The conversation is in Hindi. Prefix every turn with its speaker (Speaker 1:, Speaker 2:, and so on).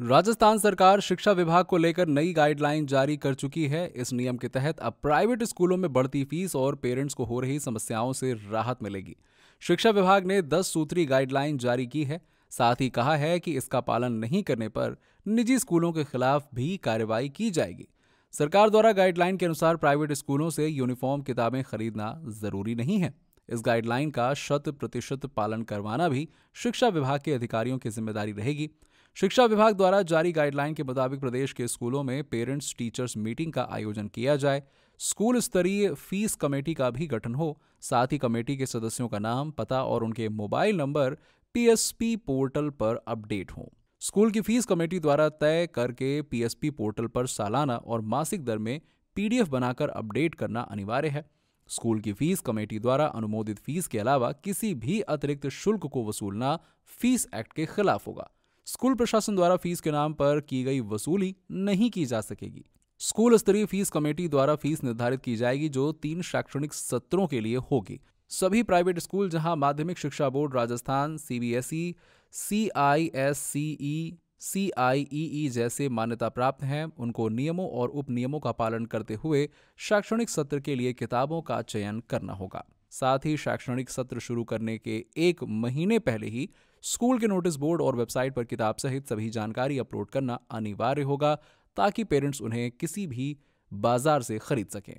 Speaker 1: राजस्थान सरकार शिक्षा विभाग को लेकर नई गाइडलाइन जारी कर चुकी है। इस नियम के तहत अब प्राइवेट स्कूलों में बढ़ती फ़ीस और पेरेंट्स को हो रही समस्याओं से राहत मिलेगी। शिक्षा विभाग ने 10 सूत्री गाइडलाइन जारी की है। साथ ही कहा है कि इसका पालन नहीं करने पर निजी स्कूलों के खिलाफ भी कार्रवाई की जाएगी। सरकार द्वारा गाइडलाइन के अनुसार प्राइवेट स्कूलों से यूनिफॉर्म किताबें खरीदना ज़रूरी नहीं है। इस गाइडलाइन का शत प्रतिशत पालन करवाना भी शिक्षा विभाग के अधिकारियों की ज़िम्मेदारी रहेगी। शिक्षा विभाग द्वारा जारी गाइडलाइन के मुताबिक प्रदेश के स्कूलों में पेरेंट्स टीचर्स मीटिंग का आयोजन किया जाए। स्कूल स्तरीय फ़ीस कमेटी का भी गठन हो। साथ ही कमेटी के सदस्यों का नाम, पता और उनके मोबाइल नंबर पीएसपी पोर्टल पर अपडेट हो। स्कूल की फ़ीस कमेटी द्वारा तय करके पीएसपी पोर्टल पर सालाना और मासिक दर में पीडीएफ बनाकर अपडेट करना अनिवार्य है। स्कूल की फ़ीस कमेटी द्वारा अनुमोदित फ़ीस के अलावा किसी भी अतिरिक्त शुल्क को वसूलना फ़ीस एक्ट के खिलाफ होगा। स्कूल प्रशासन द्वारा फ़ीस के नाम पर की गई वसूली नहीं की जा सकेगी। स्कूल स्तरीय फ़ीस कमेटी द्वारा फ़ीस निर्धारित की जाएगी जो तीन शैक्षणिक सत्रों के लिए होगी। सभी प्राइवेट स्कूल जहाँ माध्यमिक शिक्षा board Rajasthan CBSE CISCE CIEE जैसे मान्यता प्राप्त हैं, उनको नियमों और उप नियमों का पालन करते हुए शैक्षणिक सत्र के लिए किताबों का चयन करना होगा। साथ ही शैक्षणिक सत्र शुरू करने के एक महीने पहले ही स्कूल के नोटिस बोर्ड और वेबसाइट पर किताब सहित सभी जानकारी अपलोड करना अनिवार्य होगा, ताकि पेरेंट्स उन्हें किसी भी बाज़ार से खरीद सकें।